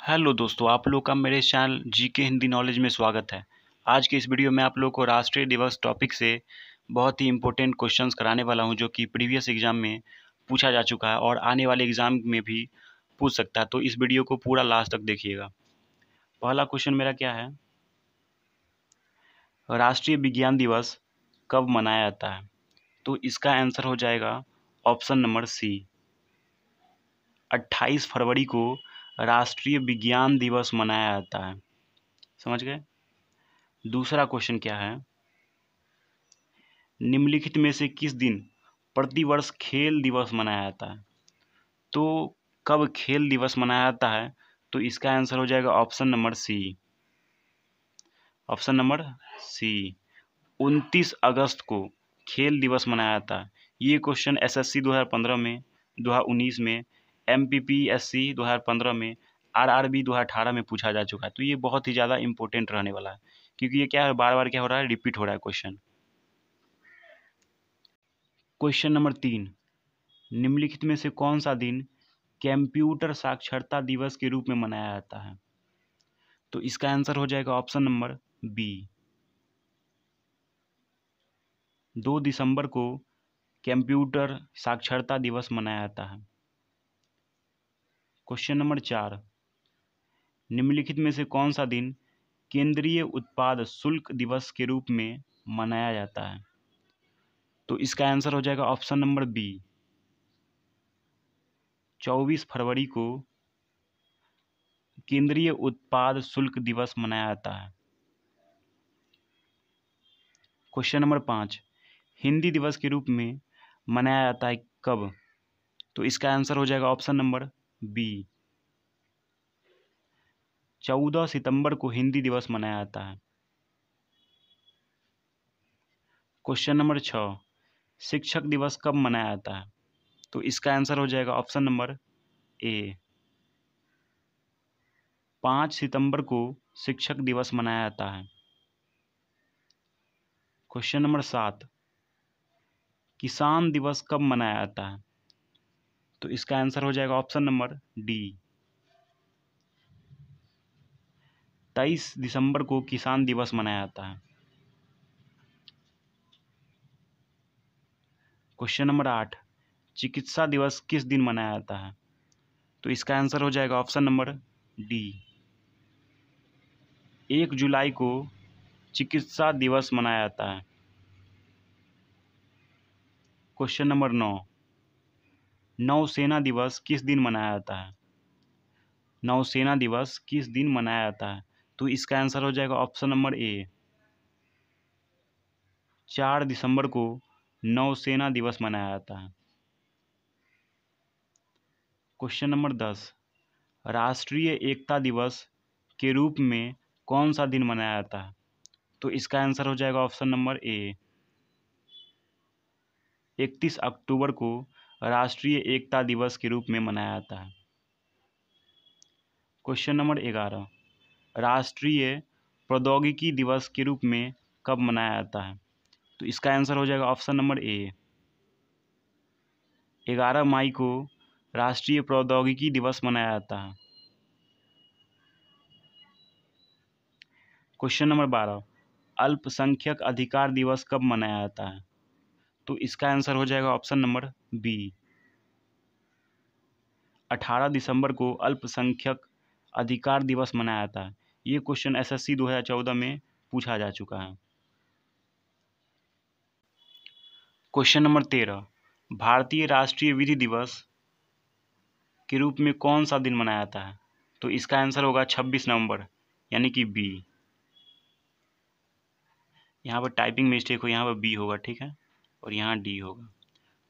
Hello दोस्तों, आप लोग का मेरे चैनल जी के हिंदी नॉलेज में स्वागत है। आज के इस वीडियो में आप लोग को राष्ट्रीय दिवस टॉपिक से बहुत ही इंपॉर्टेंट क्वेश्चंस कराने वाला हूँ, जो कि प्रीवियस एग्ज़ाम में पूछा जा चुका है और आने वाले एग्ज़ाम में भी पूछ सकता है। तो इस वीडियो को पूरा लास्ट तक देखिएगा। पहला क्वेश्चन मेरा क्या है? राष्ट्रीय विज्ञान दिवस कब मनाया जाता है? तो इसका आंसर हो जाएगा ऑप्शन नंबर सी अट्ठाईस फरवरी को राष्ट्रीय विज्ञान दिवस मनाया जाता है। समझ गए? दूसरा क्वेश्चन क्या है? निम्नलिखित में से किस दिन प्रतिवर्ष खेल दिवस मनाया जाता है? तो कब खेल दिवस मनाया जाता है? तो इसका आंसर हो जाएगा option number C option number C उनतीस अगस्त को खेल दिवस मनाया जाता है। ये क्वेश्चन एसएससी 2015 में 2019 में M P P S C दो हज़ार पंद्रह में आर आर बी दो हज़ार अठारह में पूछा जा चुका है। तो ये बहुत ही ज़्यादा इंपॉर्टेंट रहने वाला है, क्योंकि ये क्या है बार बार क्या हो रहा है रिपीट हो रहा है क्वेश्चन क्वेश्चन नंबर तीन, निम्नलिखित में से कौन सा दिन कंप्यूटर साक्षरता दिवस के रूप में मनाया जाता है? तो इसका आंसर हो जाएगा ऑप्शन नंबर बी दो दिसंबर को कंप्यूटर साक्षरता दिवस मनाया जाता है। क्वेश्चन नंबर चार। निम्नलिखित में से कौन सा दिन केंद्रीय उत्पाद शुल्क दिवस के रूप में मनाया जाता है? तो इसका आंसर हो जाएगा ऑप्शन नंबर बी चौबीस फरवरी को केंद्रीय उत्पाद शुल्क दिवस मनाया जाता है। क्वेश्चन नंबर पाँच। हिंदी दिवस के रूप में मनाया जाता है कब? तो इसका आंसर हो जाएगा ऑप्शन नंबर बी। चौदह सितंबर को हिंदी दिवस मनाया जाता है। क्वेश्चन नंबर छ, शिक्षक दिवस कब मनाया जाता है? तो इसका आंसर हो जाएगा ऑप्शन नंबर ए। पाँच सितंबर को शिक्षक दिवस मनाया जाता है। क्वेश्चन नंबर सात, किसान दिवस कब मनाया जाता है? तो इसका आंसर हो जाएगा ऑप्शन नंबर डी। तेईस दिसंबर को किसान दिवस मनाया जाता है। क्वेश्चन नंबर आठ, चिकित्सा दिवस किस दिन मनाया जाता है? तो इसका आंसर हो जाएगा ऑप्शन नंबर डी। एक जुलाई को चिकित्सा दिवस मनाया जाता है। क्वेश्चन नंबर नौ नौसेना दिवस किस दिन मनाया जाता है? नौसेना दिवस किस दिन मनाया जाता है? तो इसका आंसर हो जाएगा ऑप्शन नंबर ए। चार दिसंबर को नौसेना दिवस मनाया जाता है। क्वेश्चन नंबर दस। राष्ट्रीय एकता दिवस के रूप में कौन सा दिन मनाया जाता है? तो इसका आंसर हो जाएगा ऑप्शन नंबर ए। इकतीस अक्टूबर को राष्ट्रीय एकता दिवस के रूप में मनाया जाता है। क्वेश्चन नंबर ग्यारह। राष्ट्रीय प्रौद्योगिकी दिवस के रूप में कब मनाया जाता है? तो इसका आंसर हो जाएगा ऑप्शन नंबर ए ग्यारह मई को राष्ट्रीय प्रौद्योगिकी दिवस मनाया जाता है। क्वेश्चन नंबर बारह। अल्पसंख्यक अधिकार दिवस कब मनाया जाता है? तो इसका आंसर हो जाएगा ऑप्शन नंबर बी। 18 दिसंबर को अल्पसंख्यक अधिकार दिवस मनाया है ये क्वेश्चन एसएससी 2014 में पूछा जा चुका है। क्वेश्चन नंबर तेरह। भारतीय राष्ट्रीय विधि दिवस के रूप में कौन सा दिन मनाया जाता है तो इसका आंसर होगा 26 नवंबर, यानी कि बी। यहाँ पर टाइपिंग मिस्टेक हो, यहाँ पर बी होगा, ठीक है? और यहाँ डी होगा।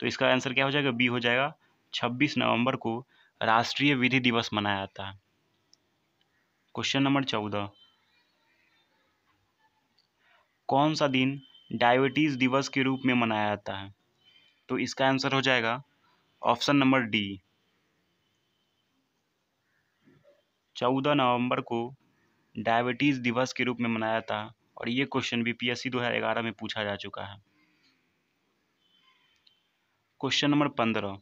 तो इसका आंसर क्या हो जाएगा? बी हो जाएगा। छब्बीस नवंबर को राष्ट्रीय विधि दिवस मनाया जाता है। क्वेश्चन नंबर चौदह। कौन सा दिन डायबिटीज़ दिवस के रूप में मनाया जाता है? तो इसका आंसर हो जाएगा। ऑप्शन नंबर डी चौदह नवंबर को डायबिटीज़ दिवस के रूप में मनाया था और ये क्वेश्चन भी हज़ार ग्यारह में पूछा जा चुका है। क्वेश्चन नंबर पंद्रह।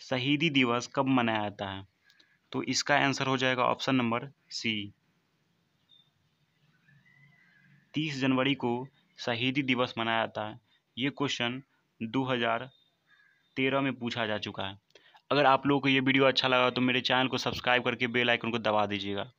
शहीदी दिवस कब मनाया जाता है? तो इसका आंसर हो जाएगा ऑप्शन नंबर सी तीस जनवरी को शहीदी दिवस मनाया जाता है। ये क्वेश्चन 2013 में पूछा जा चुका है। अगर आप लोगों को ये वीडियो अच्छा लगा तो मेरे चैनल को सब्सक्राइब करके बेल आइकन को दबा दीजिएगा।